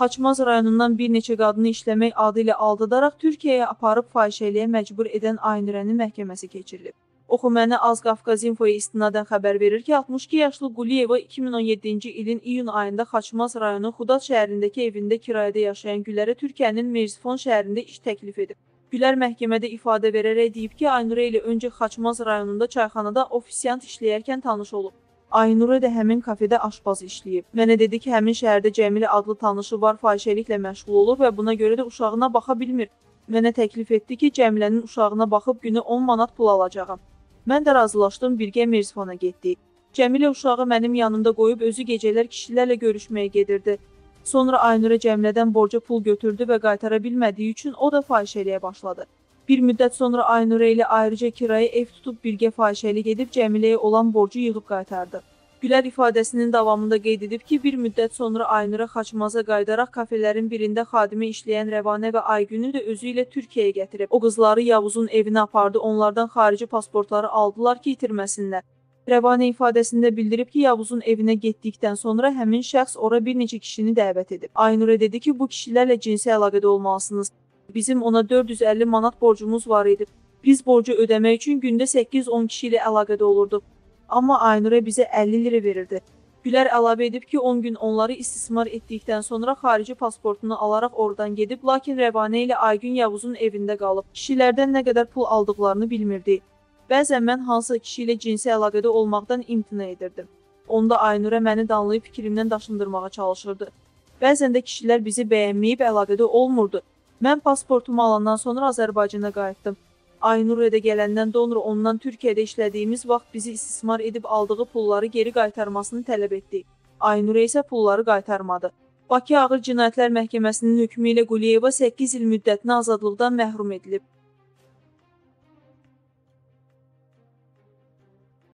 Xaçmaz rayonundan bir neçə qadını işləmək adı ilə aldadaraq Türkiyəyə aparıb fahişəliyə məcbur edən Aynurənin məhkəməsi keçirilib. Oxu məni Az Qafqaz Infoya istinadən xəbər verir ki, 62 yaşlı Quliyeva 2017-ci ilin iyun ayında Xaçmaz rayonu Xudat şəhərindəki evində kirayədə yaşayan Gülərə Türkiyənin Merzifon şəhərində iş təklif edib. Gülər məhkəmədə ifadə verərək deyib ki, Aynurə ilə öncə Xaçmaz rayonunda çayxanada ofisiant işləyərkən tanış olub. Aynurə də həmin kafedə aşpaz işləyib. Mənə dedi ki, həmin şəhərdə Cəmilə adlı tanışı var, fahişəliklə məşğul olur və buna görə də uşağına baxa bilmir. Mənə təklif etdi ki, Cəmilənin uşağına baxıb günü 10 manat pul alacağam. Mən də razılaşdım, birgə Merzifona getdik. Cəmilə uşağı mənim yanımda qoyub özü gecələr kişilərlə görüşməyə gedirdi. Sonra Aynurə Cəmilədən borca pul götürdü və qaytara bilmədiyi üçün o da fahişəliyə başladı. Bir müddət sonra Aynurə ilə ayrıca kirayə ev tutub birgə fahişəlik edib Cəmiləyə olan borcu yığıb qaytardı. Gülər ifadəsinin davamında qeyd edib ki, bir müddət sonra Aynurə Xaçmaza qayıdaraq kafelərin birində xadimi işləyən Rəvanə və Aygünü də özü ilə Türkiyəyə gətirib. O qızları Yavuzun evinə apardı, onlardan xarici pasportları aldılar ki, itirməsinlər. Rəvanə ifadəsində bildirib ki, Yavuzun evinə getdikdən sonra həmin şəxs ora bir neçə kişini dəvət edib. Aynurə dedi ki, bu kişilərlə cinsi əlaqədə olmalısınız. Bizim ona 450 manat borcumuz var idi. Biz borcu ödəmək üçün gündə 8-10 kişi ilə əlaqədə olurduq. Amma Aynurə bizə 50 lira verirdi. Gülər əlavə edib ki, 10 gün onları istismar etdikdən sonra xarici pasportunu alaraq oradan gedib, lakin Rəvanə ilə Aygün Yavuzun evində qalıb. Kişilərdən nə qədər pul aldıqlarını bilmirdi. Bəzən mən hansısa kişi ilə cinsi əlaqədə olmaqdan imtina edirdim. Onda Aynurə məni danlayıb fikrimdən daşındırmağa çalışırdı. Bəzən də kişilər bizi bəyənməyib əlaqədə olmurdu. Mən pasportumu alandan sonra Azərbaycana qayıtdım. Aynurə də gələndən sonra ondan Türkiyədə işlədiyimiz vaxt bizi istismar edib aldığı pulları geri qaytarmasını tələb etdik. Aynurə isə pulları qaytarmadı. Bakı Ağır Cinayətlər Məhkəməsinin hökmü ilə Quliyeva 8 il müddətinə azadlıqdan məhrum edilib.